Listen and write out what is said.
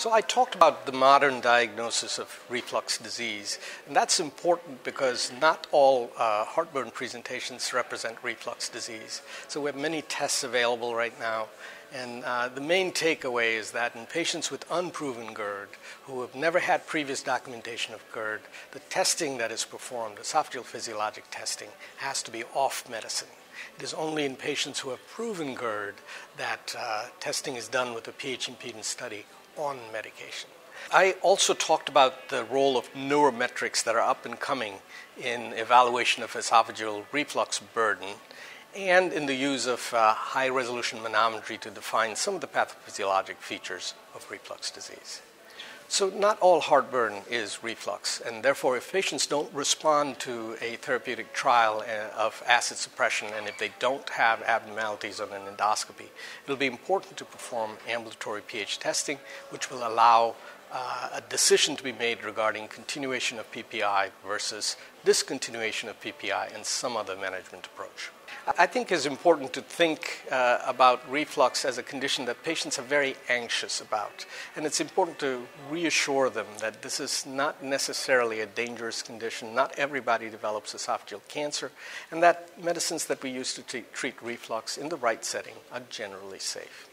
So I talked about the modern diagnosis of reflux disease, and that's important because not all uh, heartburn presentations represent reflux disease. So we have many tests available right now, and uh, the main takeaway is that in patients with unproven GERD who have never had previous documentation of GERD, the testing that is performed, esophageal physiologic testing, has to be off medicine. It is only in patients who have proven GERD that uh, testing is done with a pH impedance study on medication. I also talked about the role of novel metrics that are up and coming in evaluation of esophageal reflux burden and in the use of uh, high resolution manometry to define some of the pathophysiologic features of reflux disease. So, not all heartburn is reflux, and therefore, if patients don't respond to a therapeutic trial uh, of acid suppression and if they don't have abnormalities on an endoscopy, it'll be important to perform ambulatory pH testing, which will allow a decision to be made regarding continuation of PPI versus discontinuation of PPI and some other management approach. I think it's important to think uh, about reflux as a condition that patients are very anxious about. And it's important to reassure them that this is not necessarily a dangerous condition. Not everybody develops esophageal cancer, and that medicines that we use to t- treat reflux in the right setting are generally safe.